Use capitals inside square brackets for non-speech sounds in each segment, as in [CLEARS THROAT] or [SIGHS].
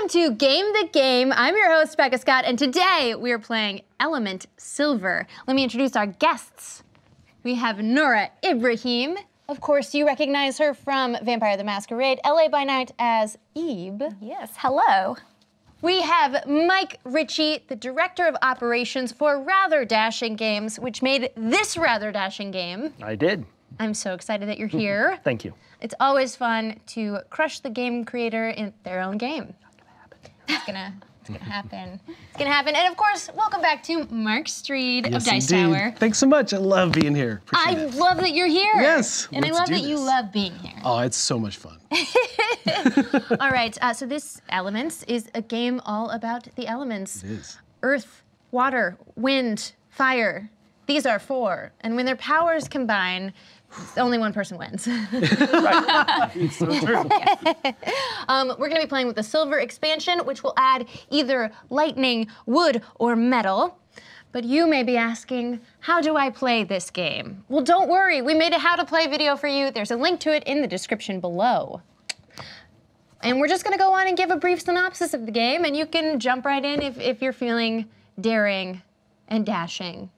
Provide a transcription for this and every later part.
Welcome to Game the Game. I'm your host, Becca Scott, and today we are playing Element Silver. Let me introduce our guests. We have Noura Ibrahim. Of course, you recognize her from Vampire the Masquerade, LA by Night as Eve. Yes, hello. We have Mike Richie, the director of operations for Rather Dashing Games, which made this Rather Dashing game. I did. I'm so excited that you're here. [LAUGHS] Thank you. It's always fun to crush the game creator in their own game. It's gonna, it's gonna happen. It's gonna happen. And of course, welcome back to Mark Streed of Dice indeed. Tower. Thanks so much. I love being here. I it. love that you're here. Yes, And I love that you love being here. Oh, it's so much fun. [LAUGHS] [LAUGHS] All right, uh, so this Elements is a game all about the elements. It is. Earth, water, wind, fire. These are four. And when their powers combine, only one person wins. It's so true. Um, we're going to be playing with the silver expansion, which will add either lightning, wood, or metal. But you may be asking, how do I play this game? Well, don't worry, we made a how to play video for you. There's a link to it in the description below. And we're just going to go on and give a brief synopsis of the game, and you can jump right in if, if you're feeling daring and dashing.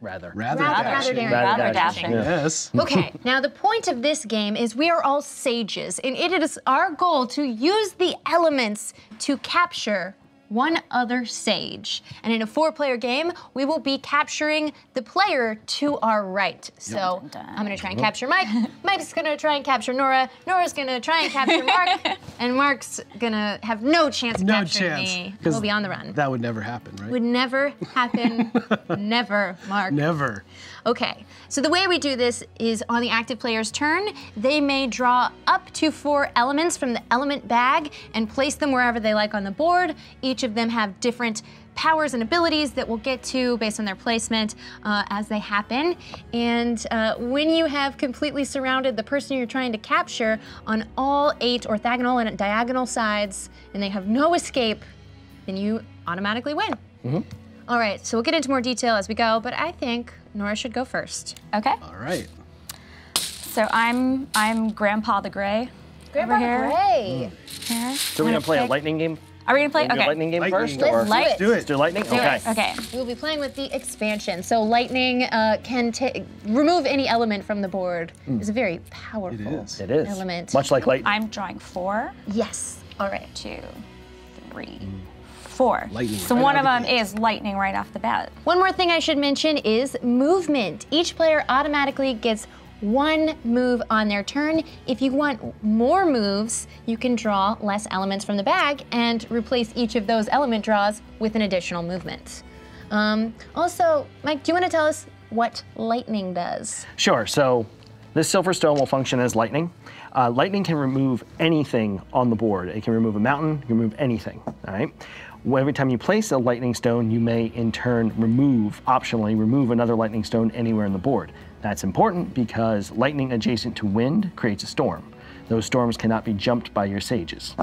Rather. Rather, Rather, dashing. rather daring. Rather Rather dashing. dashing. Yes. [LAUGHS] Okay, now the point of this game is we are all sages, and it is our goal to use the elements to capture one other sage. And in a four player game, we will be capturing the player to our right. So I'm gonna try and capture Mike. [LAUGHS] Mike's gonna try and capture Noura. Noura's gonna try and capture [LAUGHS] Mark. and Mark's gonna have no chance of No capturing chance. me. We'll be on the run. That would never happen, right? Would never happen. [LAUGHS] never, Mark. never. Okay, so the way we do this is on the active player's turn, they may draw up to four elements from the element bag and place them wherever they like on the board. Each of them have different powers and abilities that we'll get to based on their placement uh, as they happen. And uh, when you have completely surrounded the person you're trying to capture on all eight orthogonal and diagonal sides, and they have no escape, then you automatically win. All right, so we'll get into more detail as we go, but I think Noura should go first. Okay. All right. So I'm I'm Grandpa the Gray. over here. Gray. Here. So we're gonna play a lightning game. Are we gonna play? Wanna do a Okay. lightning game Lightning first, game. or Let's Let's do it. do lightning? Do okay. it. Okay. We'll be playing with the expansion. So lightning uh, can ta- remove any element from the board. It's a very powerful It is. It is. element. Much like lightning. I'm drawing four, yes. All right. two, three, four. Lightning So right one of the them gate. is lightning right off the bat. One more thing I should mention is movement. Each player automatically gets one move on their turn. If you want more moves, you can draw less elements from the bag and replace each of those element draws with an additional movement. Um, also, Mike, do you want to tell us what lightning does? Sure. So this silver stone will function as lightning. Uh, lightning can remove anything on the board. It can remove a mountain. It can remove anything. All right. Every time you place a lightning stone, you may in turn remove, optionally remove another lightning stone anywhere on the board. That's important because lightning adjacent to wind creates a storm. Those storms cannot be jumped by your sages.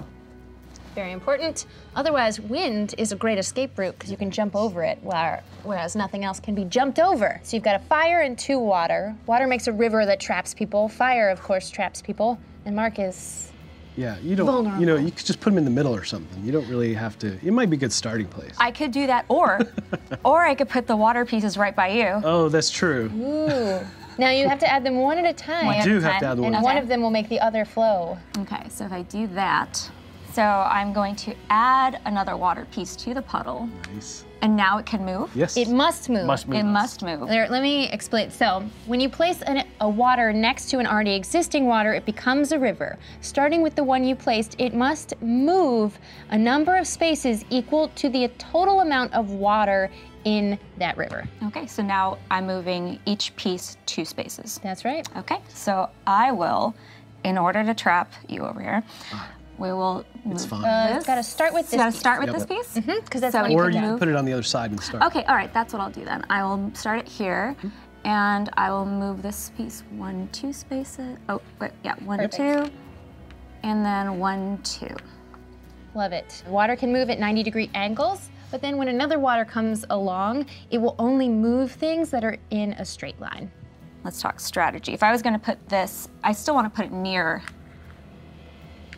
Very important. Otherwise, wind is a great escape route because you can jump over it, where, whereas nothing else can be jumped over. So you've got a fire and two water. Water makes a river that traps people. Fire, of course, traps people. And Mark is Yeah, you don't. You know, you could just put them in the middle or something. You don't really have to. It might be a good starting place. I could do that, or [LAUGHS] or I could put the water pieces right by you. oh, that's true. Ooh. Now you have to add them one at a time. One You at do have time. to add the and one. one of them will make the other flow. Okay, so if I do that, so I'm going to add another water piece to the puddle, Nice. And now it can move. Yes. It must move. Must move. It must move. There, let me explain. So, when you place an, a water next to an already existing water, it becomes a river. Starting with the one you placed, it must move a number of spaces equal to the total amount of water in that river. Okay, so now I'm moving each piece two spaces. That's right. Okay, so I will, in order to trap you over here, we will move It's fine. Uh, this. it's got to start with It's this. got to start with Yep. this piece? because that's So what you or put you put it on the other side and start. Okay, all right, that's what I'll do then. I will start it here, and I will move this piece one, two spaces. Oh, wait, yeah, one, Perfect. two, and then one, two. Love it. Water can move at 90 degree angles, but then when another water comes along, it will only move things that are in a straight line. Let's talk strategy. If I was going to put this, I still want to put it near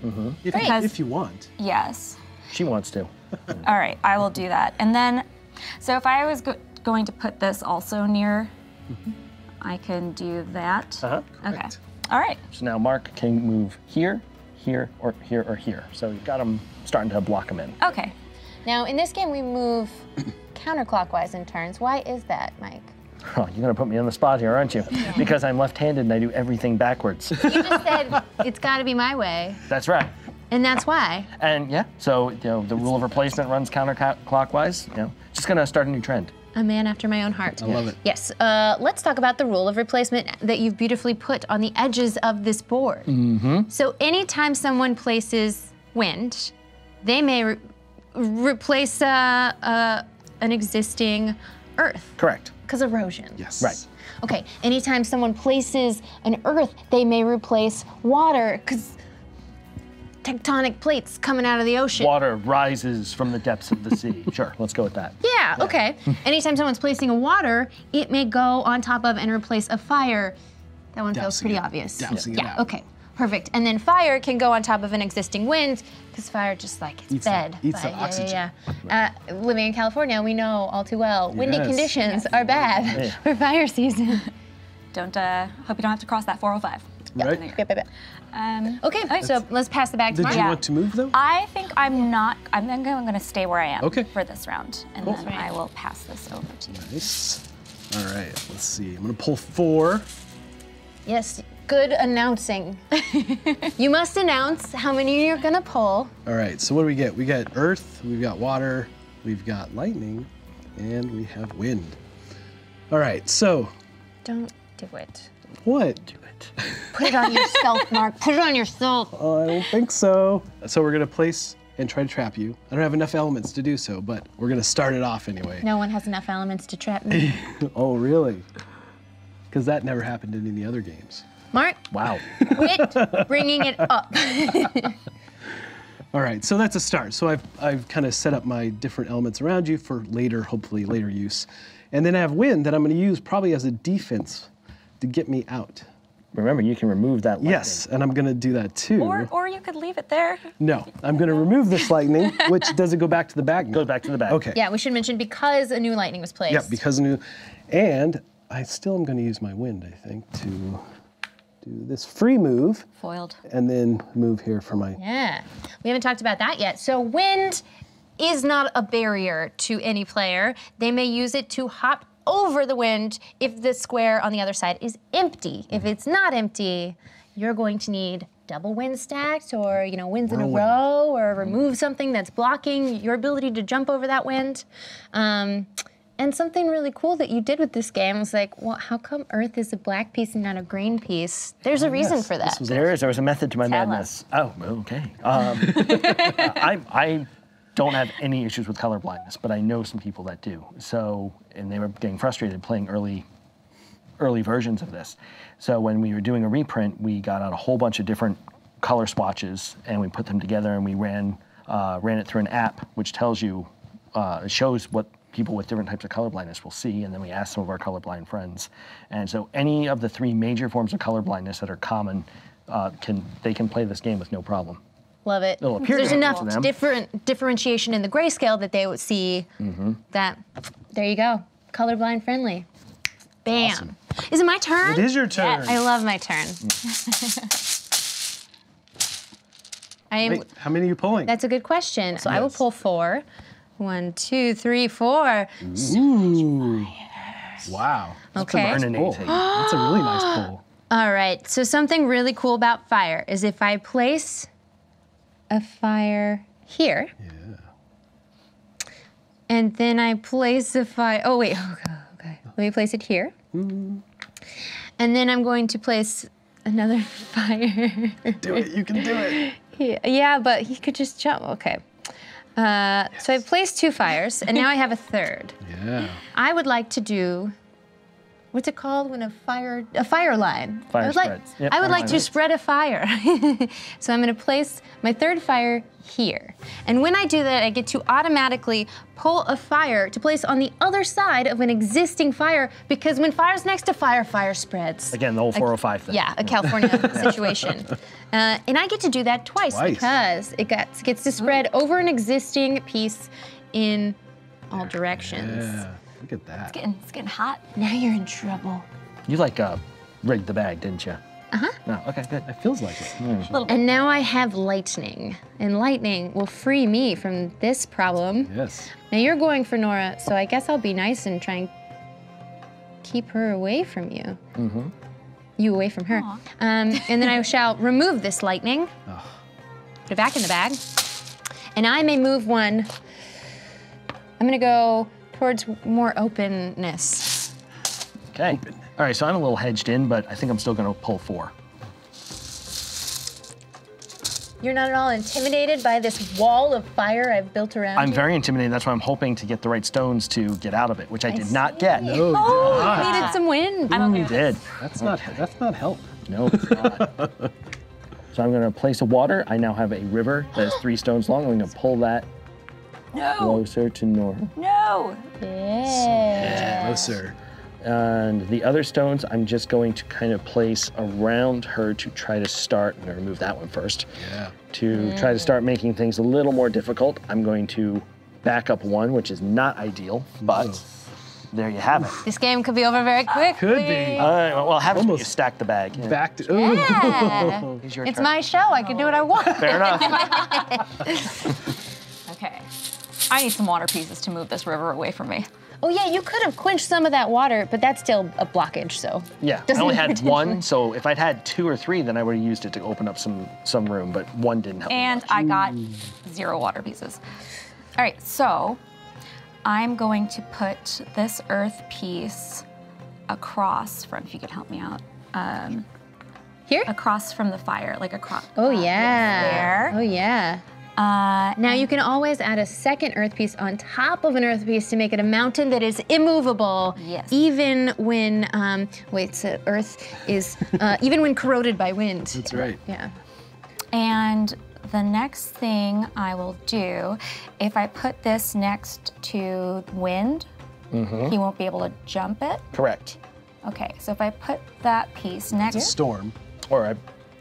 If, Because- if you want. Yes. She wants to. [LAUGHS] All right, I will do that. And then, so if I was go- going to put this also near, I can do that. Uh-huh. Okay. All right. So now Mark can move here, here, or here, or here. So you've got him starting to block him in. Okay. Now, in this game, we move counterclockwise in turns. Why is that, Mike? Oh, you're gonna put me on the spot here, aren't you? Because I'm left-handed and I do everything backwards. You just said it's got to be my way, That's right. and that's why. And yeah, so you know the rule of replacement runs counterclockwise. You know, just gonna start a new trend. A man after my own heart. I love it. Yes. Uh, let's talk about the rule of replacement that you've beautifully put on the edges of this board. Mm-hmm. So anytime someone places wind, they may re- replace uh, uh, an existing earth Correct. Because erosion. Yes. Right. Okay. Anytime someone places an earth, they may replace water because tectonic plates coming out of the ocean. Water rises from the depths of the sea. [LAUGHS] Sure, let's go with that. Yeah, okay. [LAUGHS] Anytime someone's placing a water, it may go on top of and replace a fire. That one feels pretty it- obvious. dousing it yeah, out. okay. Perfect. And then fire can go on top of an existing wind because fire just like it's Eats that- fed. eats by- that yeah, oxygen. Yeah, yeah. Uh, living in California, we know all too well. Windy Yes. conditions are bad Yeah. [LAUGHS] for fire season. [LAUGHS] Don't uh, hope you don't have to cross that 405. Right. There. Yep, yep, yep. Um, Okay, so let's pass the bag to Did Mark. you Yeah. want to move though? I think I'm not. I'm then going to stay where I am Okay. for this round, and Cool. then I will pass this over to you. Nice. All right. Let's see. I'm gonna pull four. Yes, good announcing. [LAUGHS] you must announce how many you're gonna pull. All right. So what do we get? We got earth. We've got water. We've got lightning, and we have wind. All right. So Don't do it. what? Do it. Put it on yourself, Mark. Put it on yourself. Oh, I don't think so. So we're gonna place and try to trap you. I don't have enough elements to do so, but we're gonna start it off anyway. No one has enough elements to trap me. [LAUGHS] Oh, really? Because that never happened in any other games. Mark, Wow. quit bringing it up. [LAUGHS] All right, so that's a start. So I've, I've kind of set up my different elements around you for later, hopefully later use. And then I have wind that I'm going to use probably as a defense to get me out. Remember, you can remove that. lightning. Yes, and I'm going to do that too. Or, or you could leave it there. no, I'm going to remove this lightning, [LAUGHS] which doesn't go back to the bag. now. Goes back to the bag. Okay. yeah, we should mention because a new lightning was placed. Yeah, because a new, and I still am going to use my wind, I think, to do this free move Foiled. and then move here for my. Yeah, we haven't talked about that yet. So wind is not a barrier to any player. They may use it to hop over the wind if the square on the other side is empty. If it's not empty, you're going to need double wind stacked or you know winds in a row or remove something that's blocking your ability to jump over that wind. Um, and something really cool that you did with this game was like, well, how come Earth is a black piece and not a green piece? There's a reason yes, for this that. There is. There was a method to my Tell madness. Oh, okay. Um, [LAUGHS] I, I don't have any issues with color blindness, but I know some people that do. So, and they were getting frustrated playing early, early versions of this. So when we were doing a reprint, we got out a whole bunch of different color swatches and we put them together and we ran, uh, ran it through an app which tells you, uh, shows what people with different types of color blindness will see, and then we ask some of our colorblind friends. And so any of the three major forms of color blindness that are common, uh, can they can play this game with no problem. Love it. It'll appear There's enough to them. different differentiation in the grayscale that they would see Mm-hmm. that there you go. Colorblind friendly. Bam. Is it my turn? It is your turn. I love my turn. [LAUGHS] I am Wait, how many are you pulling? that's a good question. So I will pull four. One, two, three, four. Ooh. Wow. Okay. Burn an Pull. That's a really nice pull. [GASPS] All right. So something really cool about fire is if I place a fire here. Yeah. And then I place a fire. Oh wait. [LAUGHS] Okay. okay. Let me place it here. Mm. And then I'm going to place another [LAUGHS] fire. Do it. You can do it. [LAUGHS] Yeah, yeah, but he could just jump. Okay. Uh, So I've placed two fires, and now I have a third. Yeah. I would like to do what's it called when a fire a fire line? Fire I would like. Yep, I would like to lines. spread a fire. [LAUGHS] so I'm going to place my third fire here. And when I do that, I get to automatically pull a fire to place on the other side of an existing fire because when fire's next to fire, fire spreads. Again, the whole 405 thing. Yeah, a California [LAUGHS] situation. Uh, and I get to do that twice, Twice. because it gets, gets to spread over an existing piece in all directions. Yeah. Look at that. It's Getting, it's getting hot. Now you're in trouble. You like uh, rigged the bag, didn't you? Uh huh. No. Okay. Good. It feels like it. A little bit. And now I have lightning, and lightning will free me from this problem. Yes. Now you're going for Noura, so I guess I'll be nice and try and keep her away from you. Mm-hmm. You away from her. Um, and then I [LAUGHS] shall remove this lightning, Ugh. put it back in the bag, and I may move one. I'm gonna go towards more openness. Okay. All right. So I'm a little hedged in, but I think I'm still going to pull four. You're not at all intimidated by this wall of fire I've built around I'm you? very intimidated. That's why I'm hoping to get the right stones to get out of it, which I, did not get. No, Oh, you needed some wind. I don't You did. that's not that's not help. No, it's not. [LAUGHS] so I'm going to place a water. I now have a river that is three stones long. I'm going to pull that No, closer to Noura. no. Yeah. Closer. And the other stones, I'm just going to kind of place around her to try to start. I'm going to remove that one first. Yeah. To try to start making things a little more difficult, I'm going to back up one, which is not ideal, but there you have it. This game could be over very ah. quickly. Could be. All right, well, have it when you Almost. stack the bag. Yeah. Back to. Ooh. Yeah. [LAUGHS] It's your It's turn. my show. I can do what I want. Fair enough. [LAUGHS] Okay. I need some water pieces to move this river away from me. Oh yeah, you could have quenched some of that water, but that's still a blockage. So Yeah, I Doesn't only had [LAUGHS] one, so if I'd had two or three, then I would have used it to open up some some room, but one didn't help. me And much. I got zero water pieces. All right, so I'm going to put this earth piece across from, if you could help me out, um, here. across from the fire, like across. Oh yeah. There. Oh yeah. Uh, Now you can always add a second earth piece on top of an earth piece to make it a mountain that is immovable. Yes. Even when um, wait, so earth is [LAUGHS] uh, even when corroded by wind. That's right. Yeah. And the next thing I will do, if I put this next to wind, he won't be able to jump it. correct. Okay, so if I put that piece next, to Storm Or I,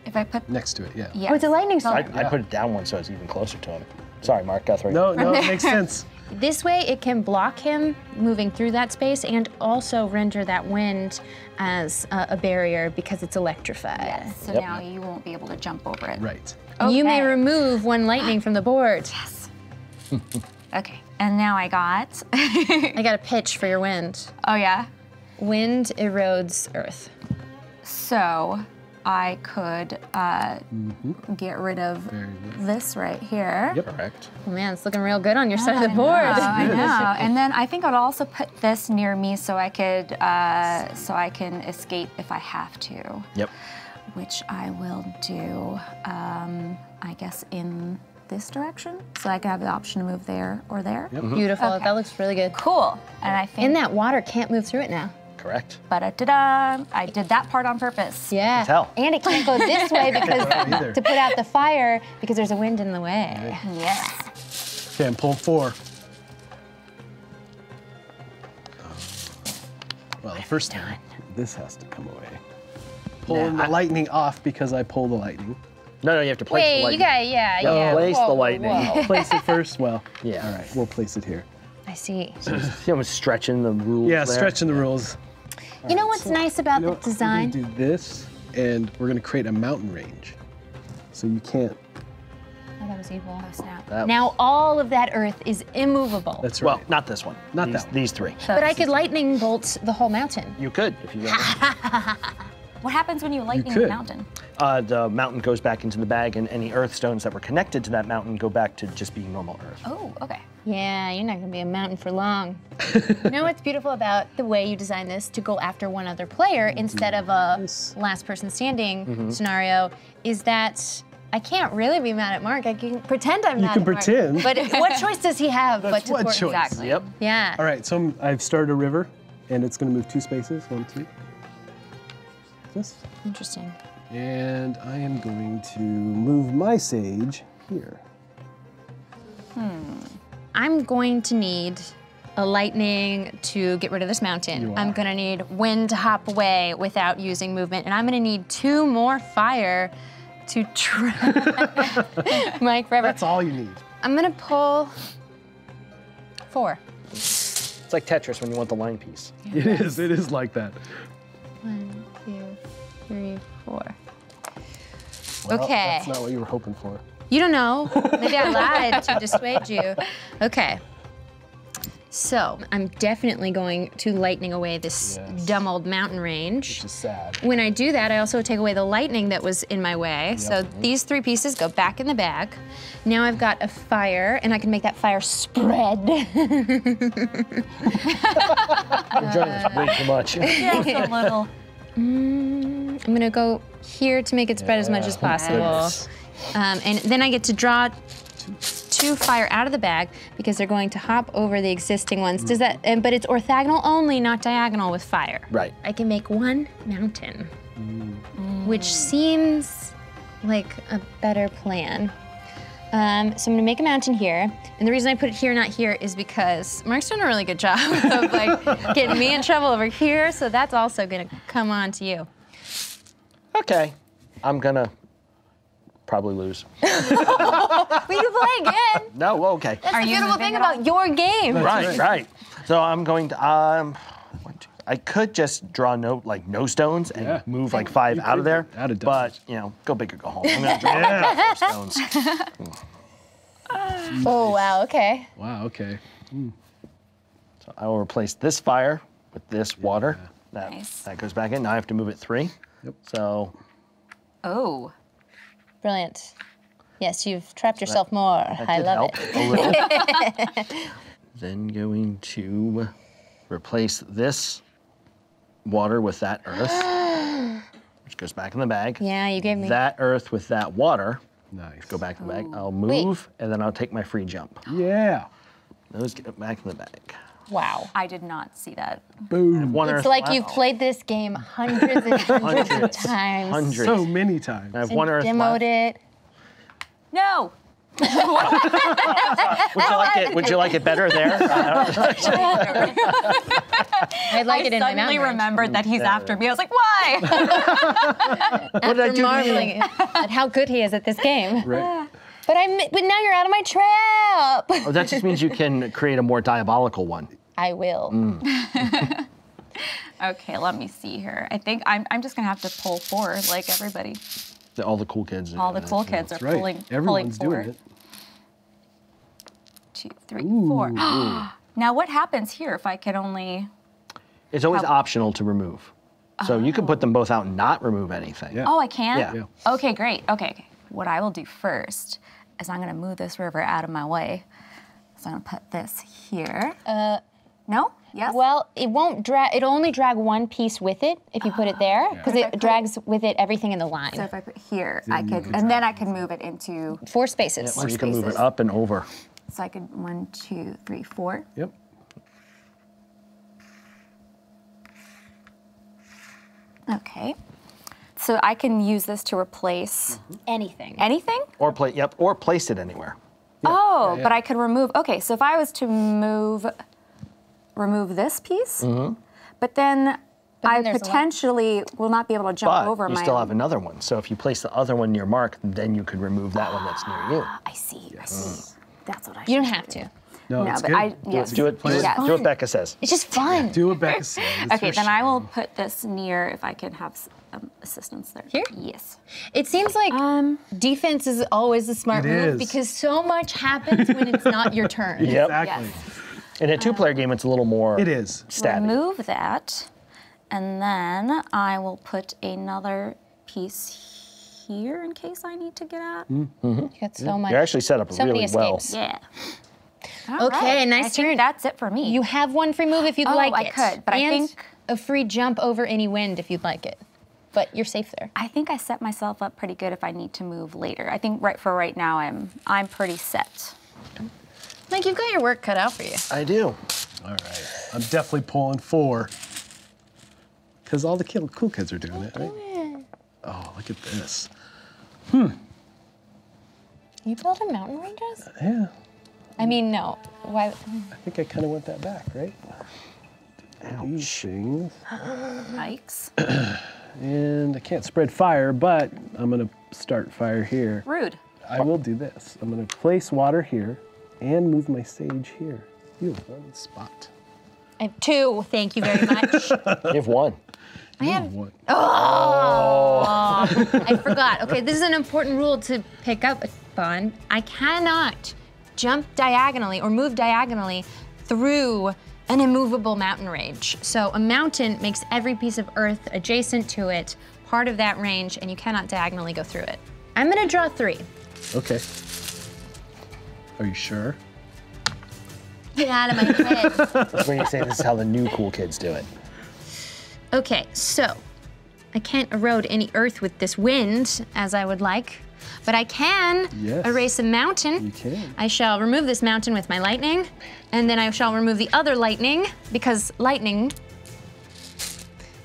if I put, next to it. Yeah. yes. Oh, it's a lightning So- storm. I, I put it down one so it's even closer to him. Sorry, Mark Guthrie. No, no, it [LAUGHS] makes sense. This way, it can block him moving through that space and also render that wind as uh, a barrier because it's electrified. Yes, so Yep. now you won't be able to jump over it. Right. Okay. You may remove one lightning from the board. [GASPS] Yes. okay, and now I got. [LAUGHS] I got a pitch for your wind. oh yeah. Wind erodes earth. So I could uh, get rid of this right here. Yep. Correct. Oh man, it's looking real good on your side of the I board. know, I [LAUGHS] know. And then I think I'd also put this near me so I could, uh, so I can escape if I have to, Yep. which I will do, um, I guess, in this direction. So I could have the option to move there or there. Yep. Beautiful. Okay. That looks really good. Cool. And I think. And that water can't move through it now. Correct. Ba-da-da-da. I did that part on purpose. Yeah. tell. And it can't go this [LAUGHS] way because to put out the fire because there's a wind in the way. Yes. Okay, I'm pulling four. Oh. Well, the first thing, this has to come away. Pulling the lightning off because I pull the lightning. No, no, you have to place the lightning. Wait, you lightning. got yeah, Yeah, yeah. place the Whoa, whoa, lightning. whoa. Place it first. Well, [LAUGHS] Yeah. All right, we'll place it here. I see. See how much stretching the rules Yeah, there? stretching the rules. You know what's nice about You know the design? We're gonna do this, and we're gonna create a mountain range, so you can't. Oh, that was evil. Oh, snap. That- Now all of that earth is immovable. That's right. Well, not this one. Not these, that one. These three. but I could lightning bolt the whole mountain. You could if you. [LAUGHS] What happens when you lightning could. the mountain? uh, the mountain goes back into the bag, and any earth stones that were connected to that mountain go back to just being normal earth. Oh, okay. Yeah, you're not gonna be a mountain for long. you know what's beautiful about the way you designed this to go after one other player instead of a Yes. last person standing scenario is that I can't really be mad at Mark. I can pretend I'm You mad can at Mark. pretend. But what choice does he have but to one court- choice. Exactly. Yep. Yeah. All right, so I'm, I've started a river. and it's going to move two spaces. One, two. This. Interesting. And I am going to move my sage here. Hmm. I'm going to need a lightning to get rid of this mountain. You I'm gonna need wind to hop away without using movement, and I'm gonna need two more fire to trap [LAUGHS] Mike forever. That's all you need. I'm gonna pull four. It's like Tetris when you want the line piece. It is. It is like that. One, two, three, four. Well, Okay. That's not what you were hoping for. You don't know. Maybe I [LAUGHS] lied to dissuade you. Okay. So I'm definitely going to lightning away this Yes. dumb old mountain range. Which is sad. When I do that, I also take away the lightning that was in my way. So these three pieces go back in the bag. Now I've got a fire, and I can make that fire spread. [LAUGHS] You're enjoying this way too much. [LAUGHS] Just a little. Mm. I'm gonna go here to make it spread as much as possible. Goodness. Um, and then I get to draw two fire out of the bag because they're going to hop over the existing ones. Does that? And, but it's orthogonal only, not diagonal with fire. Right. I can make one mountain, which seems like a better plan. Um, so I'm gonna make a mountain here, and the reason I put it here, not here, is because Mark's doing a really good job [LAUGHS] of like getting me in trouble over here. So that's also gonna come on to you. Okay. I'm gonna probably lose. [LAUGHS] We can play again. No, okay. That's Are the you beautiful thing about your game. Right, right. So I'm going to um I could just draw no like no stones and Yeah. move like five You out of there. add a dozen. but you know, go big or go home. I'm gonna draw four stones. [LAUGHS] Oh wow. Okay. Wow. Okay. So I will replace this fire with this water. That Nice. that goes back in. Now I have to move it three. Yep. So Oh. Brilliant. Yes, you've trapped yourself more. that I did love help it. a little. [LAUGHS] [LAUGHS] then going to replace this water with that earth, [GASPS] which goes back in the bag. Yeah, you gave me. That earth with that water Nice. go back in the bag. Oh. I'll move and then I'll take my free jump. Yeah. Those get back in the bag. Wow. I did not see that. Boom. One It's like left. you've played this game hundreds and [LAUGHS] hundreds of times. Hundreds. So many times. I have And one earth demoed left. it. No. [LAUGHS] Would you like it? Would you like it better there? [LAUGHS] I'd like I it in my suddenly mountain range. remembered that he's Yeah. after me. I was like, why? what did I After do you? marveling at how good he is at this game. Right. But I'm. But now you're out of my trap. Oh, that just means you can [LAUGHS] create a more diabolical one. I will. Mm. [LAUGHS] okay, let me see here. I think I'm, I'm just gonna have to pull four like everybody. The- All the cool kids. are All the cool kids are right. pulling, Everyone's pulling doing it. Two, three, four. [GASPS] now what happens here if I can only? It's always How- optional to remove. So you can put them both out and not remove anything. Yeah. Oh, I can. Yeah. Yeah. Okay, great. Okay, okay. What I will do first is I'm gonna move this river out of my way. So I'm gonna put this here. Uh, no? Yes. Well, it won't drag. It'll only drag one piece with it if you put it there, because it drags with it everything in the line. So if I put here, I could, and then I can move it into. Four spaces. So you can move it up and over. So I could one, two, three, four. Yep. Okay. So I can use this to replace mm-hmm. Anything. anything. Or play, yep, or place it anywhere. Oh, yeah. but I could remove. Okay, so if I was to move, remove this piece, mm-hmm. but then I then there's a potentially will not be able to jump But over you my. still own- have another one. So if you place the other one near Mark, then you could remove that one that's near you. [GASPS] I see. I see. Mm. That's what I. You don't have do. to. No, No, it's but good. I Do yes. do it, do it, do what Becca says. It's just fun. Do what Becca says. Okay, for then I will put this near if I can have s- um, assistance there. Here? Yes. It seems like Um. defense is always a smart move is. because so much happens when it's not your turn. [LAUGHS] Yep. Exactly. In a two-player game, it's a little more It is. stabby. Remove that, and then I will put another piece here in case I need to get at. You got so much. You're actually set up so many really well. escapes. Yeah. All Okay, right. nice I think turn. That's it for me. You have one free move if you'd Oh, like I it. could, but I and think- a free jump over any wind if you'd like it. But you're safe there. I think I set myself up pretty good if I need to move later. I think right for right now I'm I'm pretty set. Like you've got your work cut out for you. I do. All right. I'm definitely pulling four. Because all the cool, cool kids are doing it, right? Oh, look at this. Hmm. You build a mountain ranges? Yeah, I mean, no. Why? I think I kind of want that back, right? These things. [GASPS] Yikes. [CLEARS THROAT] And I can't spread fire, but I'm gonna start fire here. Rude. I will do this. I'm gonna place water here and move my sage here. You have one spot. I have two. Thank you very much. [LAUGHS] You have one. I have. One. Oh I forgot. Okay, this is an important rule to pick up on. I cannot jump diagonally or move diagonally through an immovable mountain range. So a mountain makes every piece of earth adjacent to it part of that range, and you cannot diagonally go through it. I'm gonna draw three. Okay. Are you sure? Get out of my head. [LAUGHS] That's you say this is how the new cool kids do it. Okay, so I can't erode any earth with this wind as I would like, but I can Yes. erase a mountain. You can. I shall remove this mountain with my lightning, and then I shall remove the other lightning because lightning.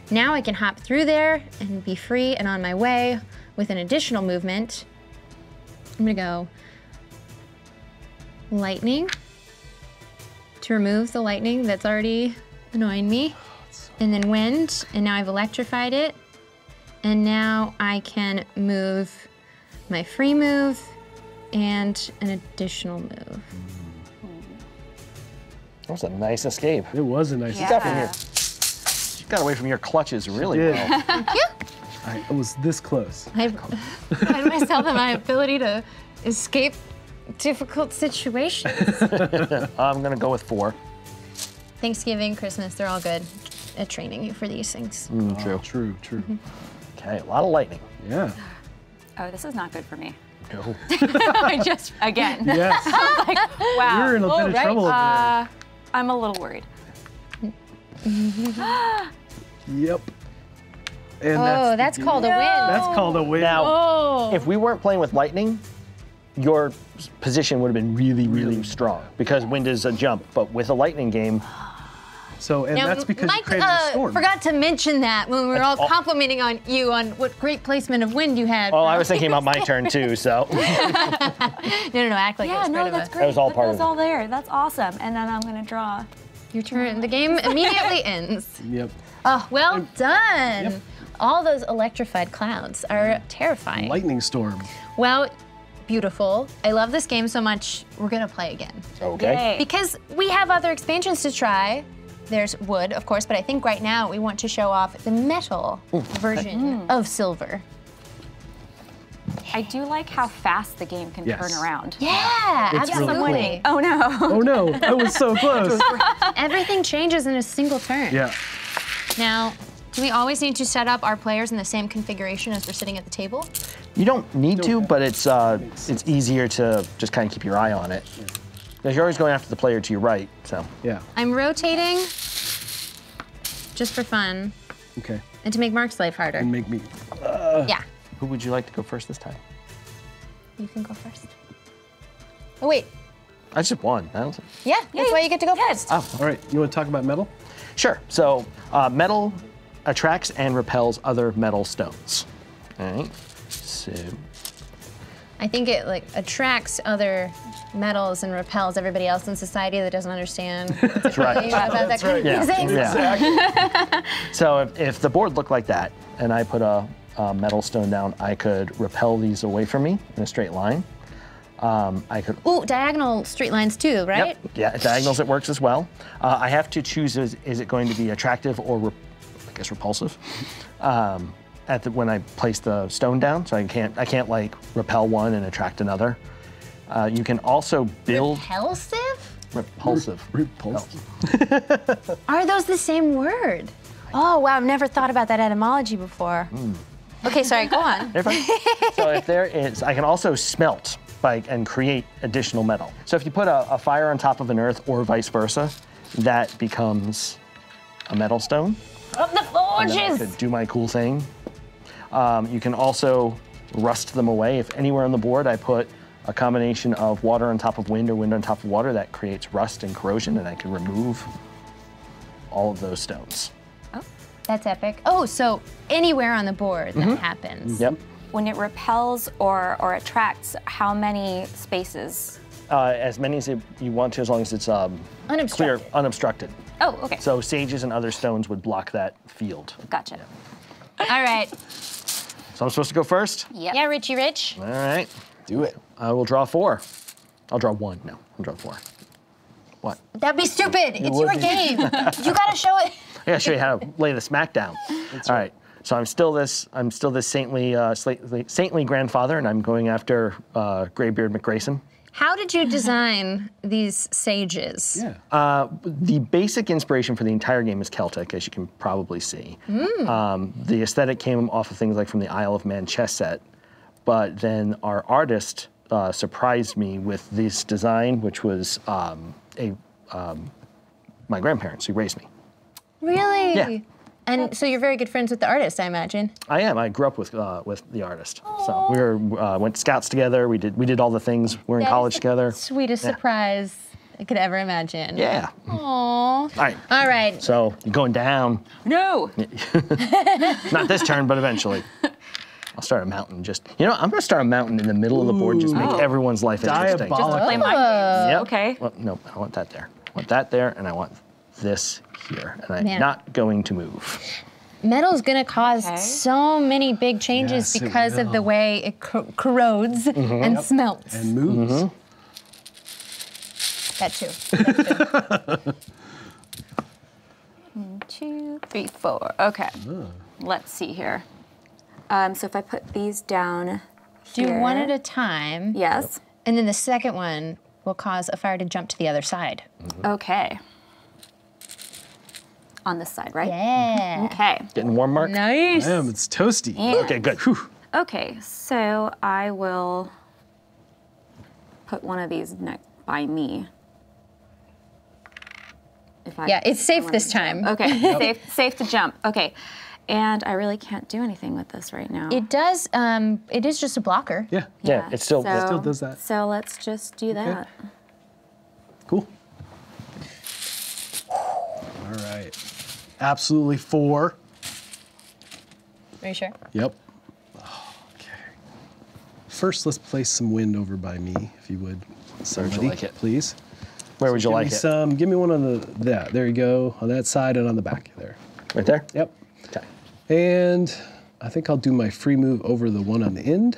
Now I can hop through there and be free and on my way with an additional movement. I'm gonna go lightning to remove the lightning that's already annoying me, and then wind, and now I've electrified it, and now I can move my free move and an additional move. That was a nice escape. It was a nice. Yeah. got from here. You got away from your clutches really Yeah. well. I it was this close. I pride myself in my ability to escape difficult situations. [LAUGHS] I'm gonna go with four. Thanksgiving, Christmas, they're all good at training you for these things. Mm, true. True, true. Okay, a lot of lightning. Yeah. Oh, this is not good for me. No. [LAUGHS] I just, again. [LAUGHS] Yes. [LAUGHS] Wow. You're in a bit of Right, trouble uh, I'm a little worried. Yep. And Oh, the that's game. called a win. That's called a win. Now, Oh. if we weren't playing with lightning, your position would have been really, really strong because wind is a jump. But with a lightning game, So, and Now, that's because Mike you created uh, a storm. forgot to mention that when we were all all- complimenting on you on what great placement of wind you had. well, I was thinking about my [LAUGHS] turn too. So [LAUGHS] no, no, no, act like it Yeah, was no, part of that's a- great. was all Look, part that's of it. all there. That's awesome. And then I'm gonna draw. Your turn. The game immediately [LAUGHS] ends. Yep. Oh, well done. Yep. All those electrified clouds are terrifying. Lightning storm. Well, beautiful. I love this game so much. We're gonna play again okay. Yay. because we have other expansions to try. There's wood, of course, but I think right now we want to show off the metal version of silver. I do like how fast the game can Yes. turn around. Yeah, It's really absolutely. Oh no. Oh no, I was so [LAUGHS] close. Everything changes in a single turn. yeah. Now, do we always need to set up our players in the same configuration as they're sitting at the table? You don't need to, but it's uh, it's easier to just kind of keep your eye on it because you're always going after the player to your right. So Yeah. I'm rotating just for fun Okay. and to make Mark's life harder. And make me. yeah, who would you like to go first this time? you can go first. Oh, wait. I just won. I don't- Yeah, that's why you get to go first. Oh, All right. You want to talk about metal? Sure. So uh, metal attracts and repels other metal stones. All right. So I think it like attracts other metals and repels everybody else in society that doesn't understand [LAUGHS] that's right. about that kind of Yeah. [LAUGHS] thing. [LAUGHS] so if, if the board looked like that and I put a, a metal stone down, I could repel these away from me in a straight line. Um, I could Ooh, diagonal straight lines too, right? Yep. Yeah, diagonals it works as well. Uh, I have to choose is, is it going to be attractive or re- I guess repulsive um, at the, when I place the stone down. So I can't I can't like repel one and attract another. Uh, you can also build Repulsive? repulsive. [LAUGHS] Repulsive. [LAUGHS] Are those the same word? Oh wow, I've never thought about that etymology before. Okay, sorry, go on. [LAUGHS] You're so if there is, I can also smelt by, and create additional metal. So if you put a, a fire on top of an earth or vice versa, that becomes a metal stone. Of the and I forges! could do my cool thing. Um, you can also rust them away. If anywhere on the board I put a combination of water on top of wind or wind on top of water, that creates rust and corrosion, and I can remove all of those stones. Oh, that's epic. Oh, so anywhere on the board that happens. Yep. When it repels or, or attracts, how many spaces? Uh, as many as you you want to, as long as it's um, clear, Unobstructed. unobstructed. Oh, okay. So sages and other stones would block that field. Gotcha. All right. So I'm supposed to go first? Yep. Yeah, Richie Rich. All right. Do it. I will draw four. I'll draw one. No, I'll draw four. What? That'd be stupid. it's your be. game. [LAUGHS] you gotta show it. I gotta show you how to lay the smack down. All right. So I'm still this. I'm still this saintly, uh, saintly, saintly grandfather, and I'm going after uh, Graybeard McGrayson. How did you design these sages? Yeah. Uh, the basic inspiration for the entire game is Celtic, as you can probably see. Um, the aesthetic came off of things like from the Isle of Man chess set, but then our artist uh, surprised me with this design, which was um, a um, my grandparents who raised me. Really? Yeah. And so you're very good friends with the artist, I imagine. I am. I grew up with uh, with the artist, so we were uh, went scouts together. We did we did all the things. We're in That is college the together. Sweetest Yeah. surprise I could ever imagine. Yeah. Aww. All right. All right. So you're going down. No. [LAUGHS] Not this turn, but eventually. [LAUGHS] I'll start a mountain. Just you know, I'm gonna start a mountain in the middle of the board. Just make Ooh. everyone's life interesting. Diabolical. Play my games. Yep. Okay. Well, no, I want that there. I want that there, and I want this here, and I'm Man. not going to move. Metal's gonna cause Okay. so many big changes Yes, because of the way it cor- corrodes Mm-hmm. and smelts. And moves. that too. [LAUGHS] [LAUGHS] That too. Two, three, four. Okay. Let's see here. Um, so if I put these down Do one at a time. Yes. And then the second one will cause a fire to jump to the other side. Okay. On this side, right? Yeah. Okay. Getting warm, Mark? Nice. Damn, it's toasty. Okay, good. Okay, so I will put one of these next by me. If I Yeah, it's safe this time. Okay, safe, safe to jump. Okay, and I really can't do anything with this right now. It does. Um, it is just a blocker. Yeah. Yeah, it's still- so, it still does that. So let's just do that. Cool. All right. Absolutely four. Are you sure? Yep. Okay. First, let's place some wind over by me, if you would. Somebody, like it? please. Where would you give like me it? some. Give me one on the that. There you go. On that side and on the back there. Right there. Yep. Okay. And I think I'll do my free move over the one on the end.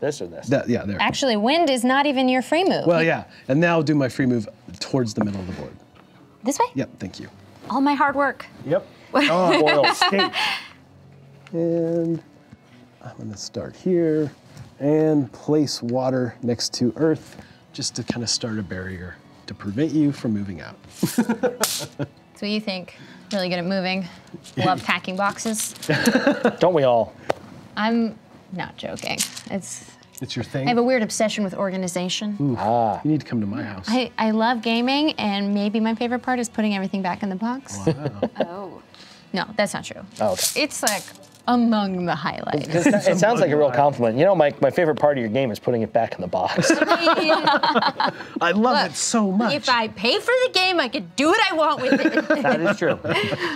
This or this? That yeah, there. Actually, wind is not even your free move. Well, yeah. And now I'll do my free move towards the middle of the board. this way. Yep. Thank you. All my hard work. Yep. [LAUGHS] Oh, oil skate. And I'm gonna start here and place water next to earth just to kind of start a barrier to prevent you from moving out. [LAUGHS] So you think really good at moving? Love packing boxes. [LAUGHS] Don't we all? I'm not joking. It's It's your thing. I have a weird obsession with organization. Ah. you need to come to my house. I, I love gaming, and maybe my favorite part is putting everything back in the box. [LAUGHS] Oh. No, that's not true. Oh, okay. It's like among the highlights. It sounds like a real compliment. You know, Mike, my favorite part of your game is putting it back in the box. [LAUGHS] [LAUGHS] I love Look, it so much. if I pay for the game, I could do what I want with it. [LAUGHS] that is true.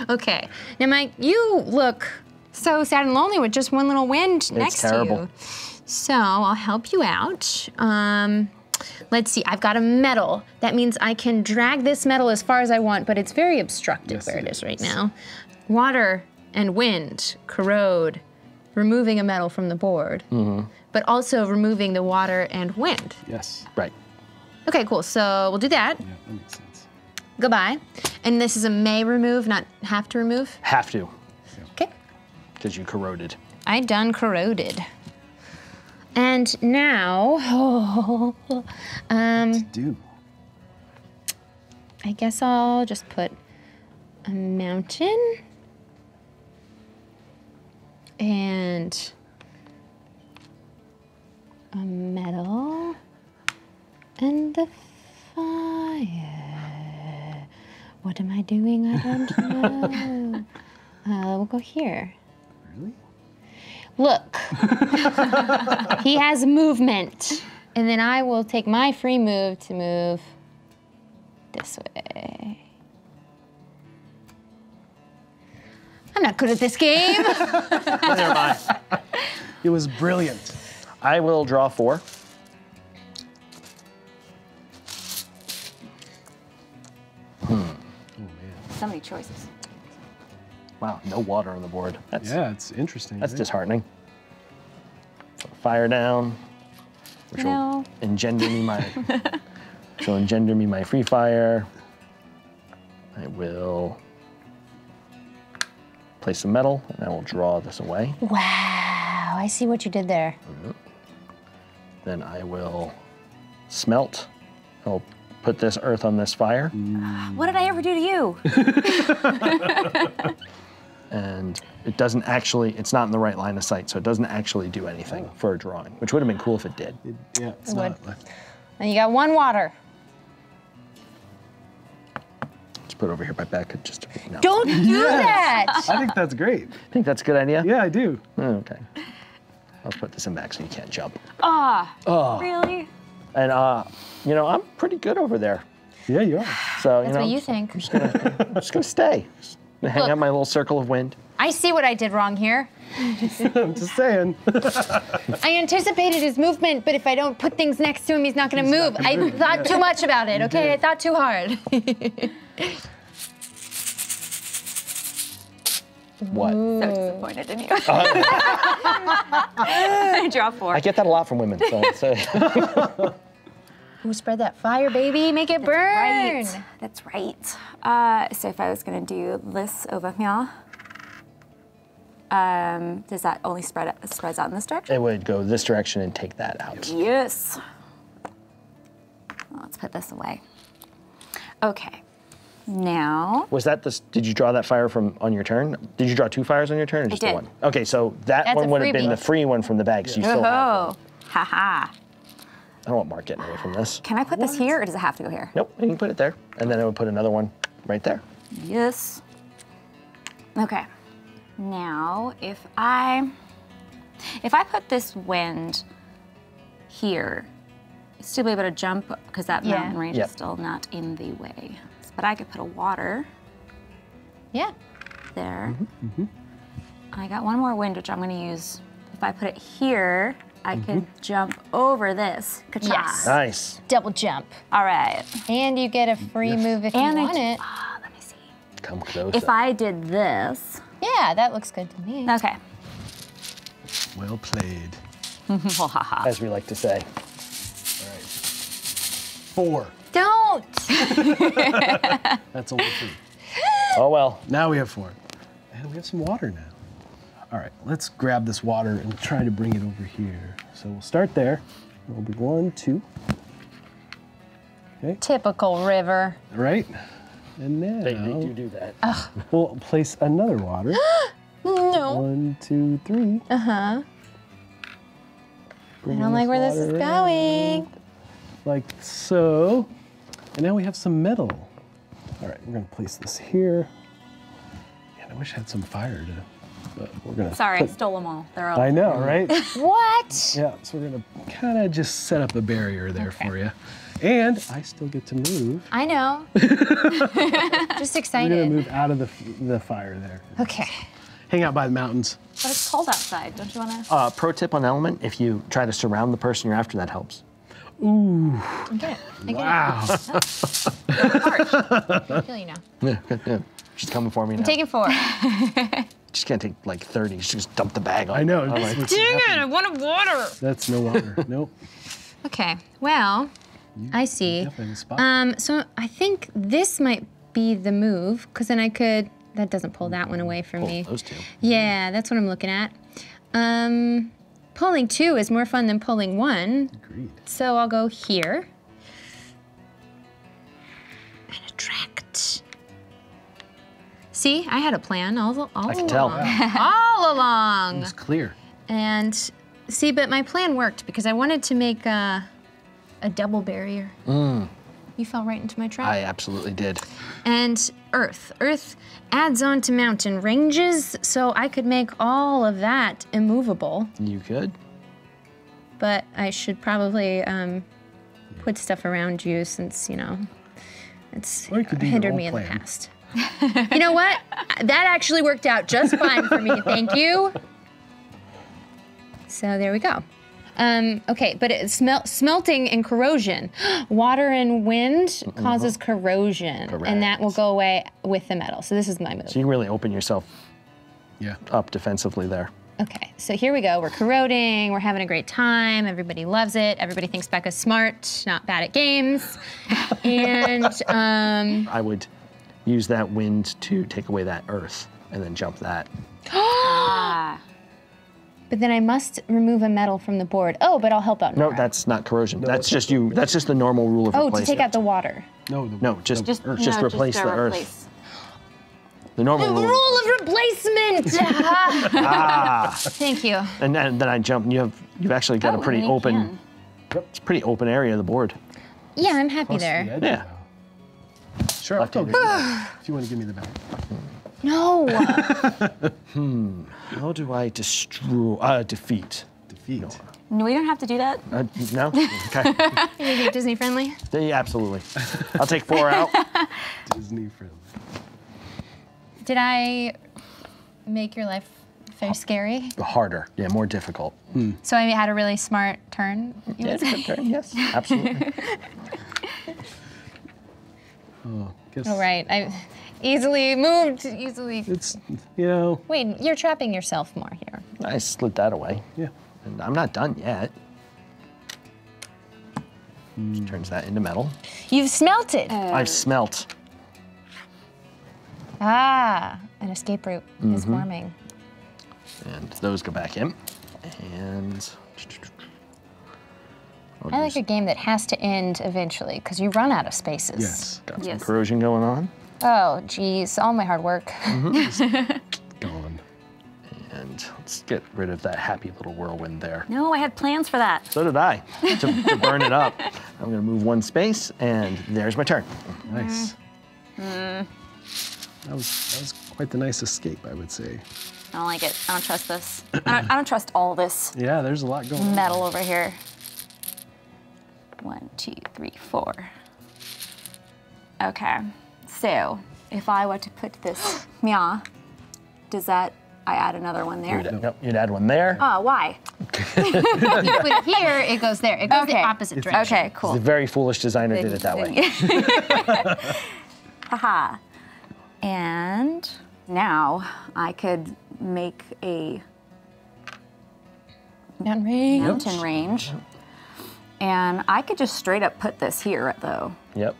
okay. Now, Mike, you look so sad and lonely with just one little wind next to terrible. you. So I'll help you out. Um, let's see. I've got a metal. That means I can drag this metal as far as I want, but it's very obstructed Yes, where it it is right now. Water and wind corrode, removing a metal from the board, but also removing the water and wind. yes. Right. Okay, cool. So we'll do that. Yeah, that makes sense. Goodbye. And this is a may remove, not have to remove. Have to, Okay. because you corroded. I done corroded. And now, [LAUGHS] um, Do. I guess I'll just put a mountain and a metal and the fire. What am I doing? I don't [LAUGHS] know. uh, we'll go here. Really? Look, [LAUGHS] he has movement. And then I will take my free move to move this way. I'm not good at this game. [LAUGHS] Never mind. It was brilliant. I will draw four. Hmm. So many choices. Wow, no water on the board. That's Yeah, it's interesting. that's disheartening. Fire down, which will No. engender me my which will engender me my free fire. I will place some metal and I will draw this away. wow, I see what you did there. Mm-hmm. Then I will smelt. I'll put this earth on this fire, [GASPS] What did I ever do to you? [LAUGHS] [LAUGHS] and it doesn't actually, it's not in the right line of sight, so it doesn't actually do anything for a drawing, which would have been cool if it did. It- yeah, it's It not. And you got one water. Put over here by Becca just to, no. Don't do that. I think that's great. I [LAUGHS] think that's a good idea? Yeah, I do. Oh, okay. I'll put this in back so you can't jump. Ah, Oh. really? And uh, you know, I'm pretty good over there. Yeah, you are. So you That's know, what you think. I'm just gonna stay. Just gonna hang Look. out my little circle of wind. I see what I did wrong here. [LAUGHS] I'm just saying. I anticipated his movement, but if I don't put things next to him, he's not going to He's not move. gonna I move, thought yeah. too much about it, okay? I thought too hard. [LAUGHS] What? So disappointed in you. [LAUGHS] I draw four. I get that a lot from women. So, so [LAUGHS] Ooh, spread that fire, baby. Make it burn. Right. That's right. Uh, so if I was gonna do this over here, um, does that only spread spreads out in this direction? it would go this direction and take that out. Yes. Let's put this away. Okay. Now, Was that the, Did you draw that fire from on your turn? Did you draw two fires on your turn, or just the did. one? Okay, so that That's one would have been the free one from the bag. So you still have. oh, one. haha. I don't want Mark getting away from this. Can I put this here, or does it have to go here? Nope, you can put it there, and then I would put another one right there. Yes. Okay. Now, if I if I put this wind here, still be able to jump because that Yeah. mountain range Yep. is still not in the way. But I could put a water Yeah. there. Mm-hmm, mm-hmm. I got one more wind, which I'm going to use. If I put it here, I mm-hmm. could jump over this. Ka-cha. Yes. Nice. Double jump. All right. And you get a free move if And you I want d- it. Ah, let me see. Come closer. If I did this, Yeah, that looks good to me. okay. well played. [LAUGHS] as we like to say. All right. Four. Don't. [LAUGHS] That's only three. Oh well. Now we have four. And we have some water now. All right, let's grab this water and try to bring it over here. So we'll start there. We'll be one, two, Okay. Typical river. right? And now They, they do do that. Ugh. we'll place another water. [GASPS] No. one, two, three. Uh huh. I don't like where this is going. Like so. And now we have some metal. All right, we're gonna place this here. Man, I wish I had some fire to, but we're gonna. Sorry, I stole them all. They're all. I know, right? [LAUGHS] What? Yeah, so we're gonna kind of just set up a barrier there for you. And I still get to move. I know. [LAUGHS] Just We're excited. gonna move out of the, the fire there. Okay. Hang out by the mountains. But it's cold outside. Don't you want to? Uh, pro tip on element: if you try to surround the person you're after, that helps. I get it. I Wow. it. I feel you now. Yeah, good, yeah. She's coming for me now. I'm taking four. [LAUGHS] She's gonna take like 30. She just dumped the bag on. I know. I'm it's- like, Dang it, I wanted water. That's no water. [LAUGHS] nope. Okay, well, I see. Definitely the spot. Um, so I think this might be the move, because then I could, that doesn't pull that one away from pull me. those two. Yeah, that's what I'm looking at. Um, pulling two is more fun than pulling one, Agreed. so I'll go here. And attract. See, I had a plan all, all I can along. tell. [LAUGHS] [LAUGHS] all along. It's clear. And see, but my plan worked because I wanted to make a, a double barrier. Mm. You fell right into my trap. I absolutely did. and earth. Earth adds on to mountain ranges, so I could make all of that immovable. You could. But I should probably um, put stuff around you since, you know, it's Or you could do your hindered me in the past. [LAUGHS] you know what? That actually worked out just fine for me. Thank you. So there we go. Um, okay, but it smel- smelting and corrosion. [GASPS] Water and wind causes corrosion, and that will go away with the metal. So this is my move. So you can really open yourself Yeah. up defensively there. Okay, so here we go. We're corroding. We're having a great time. Everybody loves it. Everybody thinks Becca's smart, not bad at games. [LAUGHS] and um, I would use that wind to take away that earth and then jump that. [GASPS] Ah. But then I must remove a metal from the board. Oh, but I'll help out. No, Noura. that's not corrosion. that's just you. That's just the normal rule of Oh, to take out the water. No, the, No, just- the Just- earth. just No, replace to the earth. replace. The normal The rule. rule of replacement. [LAUGHS] Ah, Thank you. and then, then I jump. And you have you've actually got Oh, a pretty open. can. It's pretty open area of the board. Yeah, I'm happy Plus the there. edge Yeah. now. Sure, I'll go Left-handed. get that if you want to give me the bell. No. [LAUGHS] hmm. How do I destroy? Uh, defeat. Defeat. No, we don't have to do that. Uh, no. [LAUGHS] Okay. you get Disney friendly? yeah, absolutely. I'll take four out. [LAUGHS] Disney friendly. Did I make your life very scary? Harder. Yeah, more difficult. So I had a really smart turn. you Yeah, would say? good turn. Yes, absolutely. Oh, guess Oh, right. I easily moved. Easily. it's, you know, Wait, you're trapping yourself more here. I slid that away. yeah. And I'm not done yet. Just turns that into metal. You've smelted. It. I've smelt. ah, an escape route is forming. And those go back in. And I'll I like just a game that has to end eventually because you run out of spaces. Yes. got some Yes. corrosion going on. Oh, geez, all my hard work. Mm-hmm. [LAUGHS] Gone. And let's get rid of that happy little whirlwind there. No, I had plans for that. So did I, to, to [LAUGHS] burn it up. I'm gonna move one space, and there's my turn. Nice. Mm-hmm. That was that was quite the nice escape, I would say. I don't like it. I don't trust this. I don't, I don't trust all this Yeah, there's a lot going on. metal over here. One, two, three, four. Okay. So if I were to put this, [GASPS] yeah, does that? I add another one there. You'd, yep, you'd add one there. Oh, why? [LAUGHS] you put it here, it goes there. It goes the Okay. opposite direction. Okay, The cool. very foolish designer did it that way. [LAUGHS] Haha. And now I could make a Mountain range. mountain range. And I could just straight up put this here, though. Yep.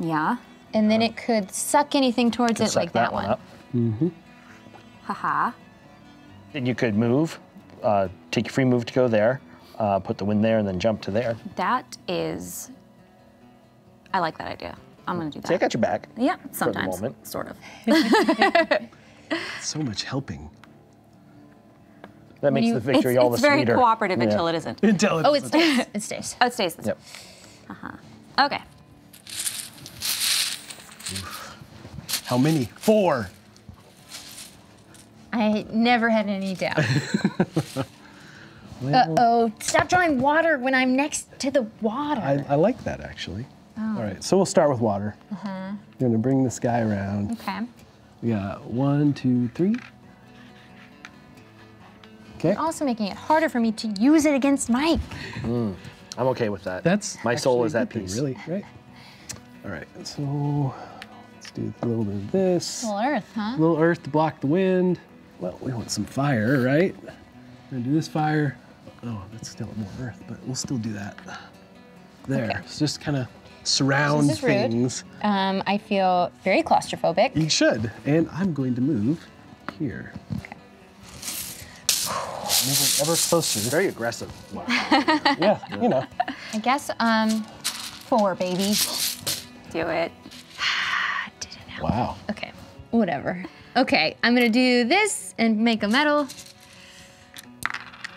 Yeah. And then it could suck anything towards it like that, one. up. Haha. Then you could move, uh, take your free move to go there, uh, put the wind there, and then jump to there. That is. I like that idea. I'm gonna do that. See, I got your back. Yeah, sometimes. moment. Sort of. [LAUGHS] So much helping. That makes you- the It's, victory all the same. it's very cooperative Yeah. until it isn't. Intelligence. Oh, it stays. It stays. Oh, it stays this Yep. Okay. How many? Four. I never had any doubt. [LAUGHS] Uh oh. Stop drawing water when I'm next to the water. I, I like that actually. All right, so we'll start with water. I'm gonna bring this guy around. okay. We got one, two, three. Okay. Also making it harder for me to use it against Mike. I'm okay with that. That's my soul is a at good thing, peace. Really, right? All right, so let's do a little bit of this. Little Earth, huh? A little earth to block the wind. Well, we want some fire, right? We're gonna do this fire. Oh, that's still more earth, but we'll still do that. There. Okay. So just kind of surround This is rude. Um, I feel very claustrophobic. You should. And I'm going to move here. Okay. Moving ever closer. Very aggressive. Wow. yeah, you know. I guess um, four, baby. Do it. Wow. Okay, whatever. Okay, I'm gonna do this and make a metal.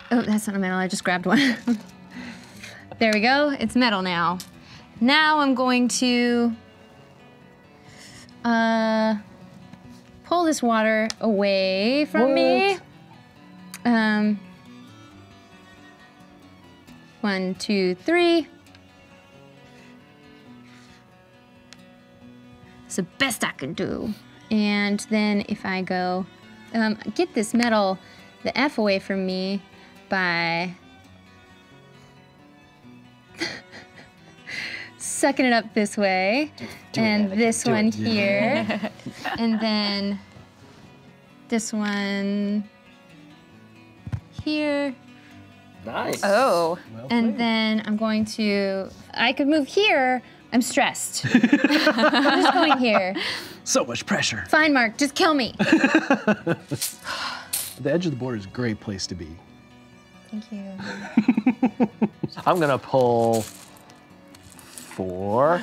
Oh, that's not a metal, I just grabbed one. [LAUGHS] there we go, it's metal now. Now I'm going to uh, pull this water away from me. Um, one, two, three. The best I can do. And then if I go, um, get this metal, the F away from me by [LAUGHS] sucking it up this way, do it, and Anakin, this do one it. here, [LAUGHS] and then this one here. Nice. Oh. Well And then I'm going to, I could move here. I'm stressed. I'm just going here. so much pressure. Fine, Mark, just kill me. [SIGHS] The edge of the board is a great place to be. Thank you. [LAUGHS] I'm gonna pull four.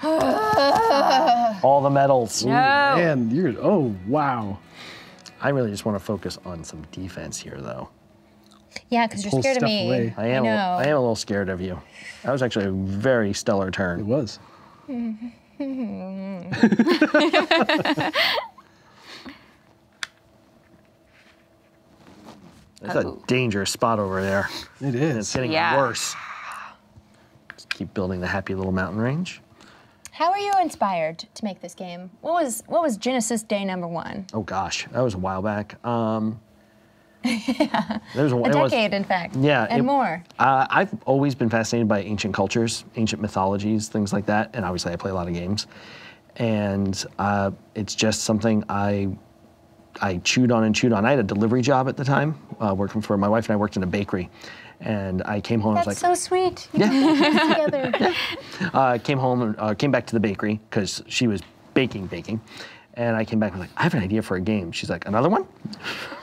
[SIGHS] All the medals. No. And you're, oh, wow. I really just want to focus on some defense here, though. Yeah, because you're scared of me. away. I am. I a- know. I am a little scared of you. That was actually a very stellar turn. It turn. was. [LAUGHS] It's a dangerous spot over there. It And it's getting Yeah. worse. Just keep building the happy little mountain range. How are you inspired to make this game? What was what was Genesis Day number one? Oh gosh, that was a while back. Um, [LAUGHS] yeah. There a, A it was- decade, in fact. Yeah, and it- more. Uh, I've always been fascinated by ancient cultures, ancient mythologies, things like that, and obviously I play a lot of games. And uh, it's just something I I chewed on and chewed on. I had a delivery job at the time, uh, working for my wife and I worked in a bakery. And I came home and That's was like, so sweet. yeah. [LAUGHS] Together. uh, came home and uh, came back to the bakery because she was baking, baking. And I came back and was like, I have an idea for a game. She's like, another one?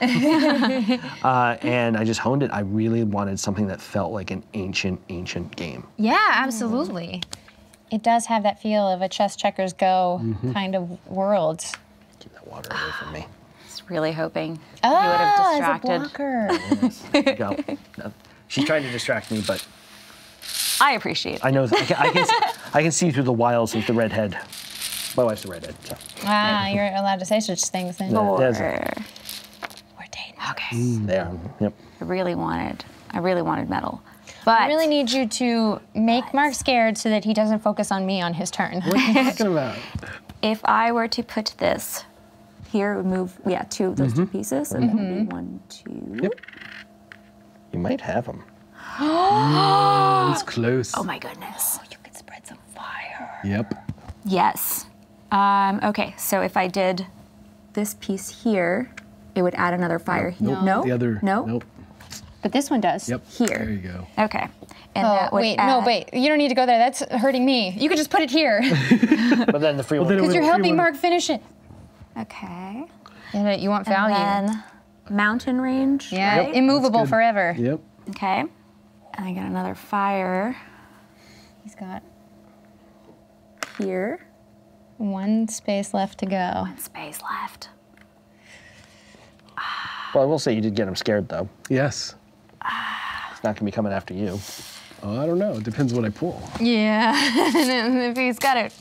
[LAUGHS] uh, and I just honed it. I really wanted something that felt like an ancient, ancient game. Yeah, absolutely. It does have that feel of a chess checkers go Mm-hmm. kind of world. Keep that water away from me. [SIGHS] I was really hoping Ah, you would have as a distracted. blocker. [LAUGHS] Go. No. She's trying to distract me, but I appreciate it. I know I can, I can, I can see through the wiles of the redhead. My wife's a redhead, so. ah, you're allowed to say such things then. Yeah. Or, there's a- Ordained. okay. There. Yep. I really wanted, I really wanted metal. But I really need you to make Mark scared so that he doesn't focus on me on his turn. What are you talking [LAUGHS] about? if I were to put this here, move yeah, two of those two pieces, and then Mm-hmm. maybe one, two. Yep. You might have them. [GASPS] It's close. Oh my goodness. Oh, you could spread some fire. Yep. Yes. Um, okay, so if I did this piece here, it would add another fire here. Nope. No. The other. No. Nope. But this one does. Yep. Here. There you go. Okay. And Oh, that would wait, no, wait. You don't need to go there. That's hurting me. You could just put it here [LAUGHS] But then the free one. it because you're helping Mark finish it. Okay. Yeah, you want value. And then mountain range. yeah, right? immovable forever. Yep. Okay. And I got another fire He's got here. One space left to go. One space left. Well, I will say you did get him scared, though. Yes. It's not going to be coming after you. Oh, I don't know. It depends what I pull. Yeah, [LAUGHS] if he's got it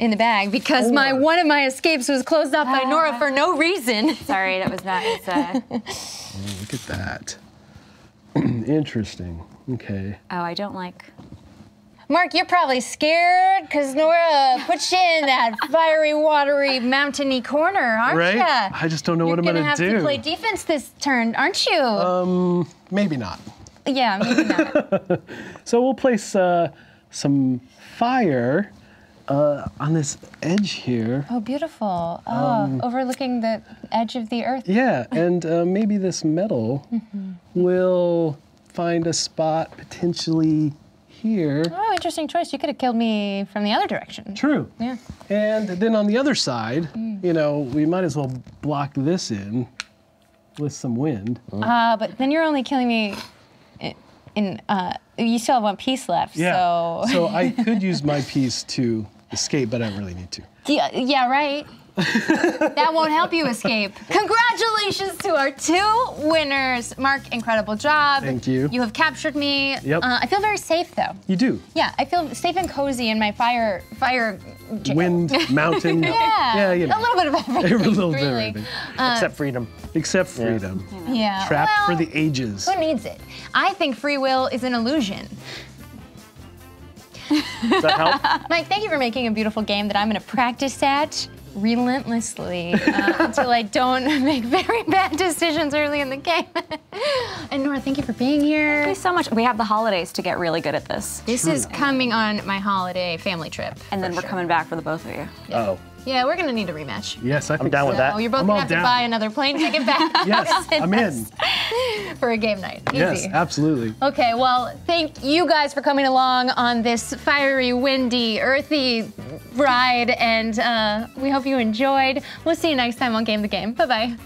in the bag because my Or- one of my escapes was closed off by Noura for no reason. [LAUGHS] Sorry, that was not as. Uh, Oh, look at that. [CLEARS THROAT] Interesting. Okay. oh, I don't like. Mark, you're probably scared because Noura put you in that [LAUGHS] fiery, watery, mountainy corner, aren't Right? ya? I just don't know You're what I'm gonna gonna have do. to play defense this turn, aren't you? Um, maybe not. yeah, maybe not. [LAUGHS] So we'll place uh, some fire uh, on this edge here. oh, beautiful. Oh, Um, overlooking the edge of the earth. Yeah, and uh, maybe this metal Mm-hmm. will find a spot potentially here. Oh, interesting choice. You could have killed me from the other direction. True. Yeah. And then on the other side, Mm. you know, we might as well block this in with some wind. Uh, but then you're only killing me in, in uh, you still have one piece left, so. so I [LAUGHS] could use my piece to escape, but I don't really need to. yeah, yeah, right. [LAUGHS] that won't help you escape. Congratulations to our two winners. Mark, incredible job. Thank you. You have captured me. Yep. Uh, I feel very safe though. You do. Yeah, I feel safe and cozy in my fire fire jail. Wind, [LAUGHS] mountain. Yeah. Yeah, you know. A little bit of everything. [LAUGHS] A little bit of really. everything. Except freedom. Except freedom. Yeah. Trapped well, for the ages. Who needs it? I think free will is an illusion. Does that help? [LAUGHS] Mike, thank you for making a beautiful game that I'm going to practice at relentlessly uh, until I don't [LAUGHS] make very bad decisions early in the game. [LAUGHS] and Noura, thank you for being here. Thank you so much. We have the holidays to get really good at this. This is coming on my holiday family trip. And then for we're sure. coming back for the both of you. Oh, Yeah, we're gonna need a rematch. Yes, I think down so. with that. Oh, you're both I'm gonna all have to buy another plane ticket back. [LAUGHS] [LAUGHS] Yes, I'm in. for a game night. Easy. Yes, absolutely. Okay, well, thank you guys for coming along on this fiery, windy, earthy ride, and uh, we hope you enjoyed. We'll see you next time on Game the Game. Bye bye.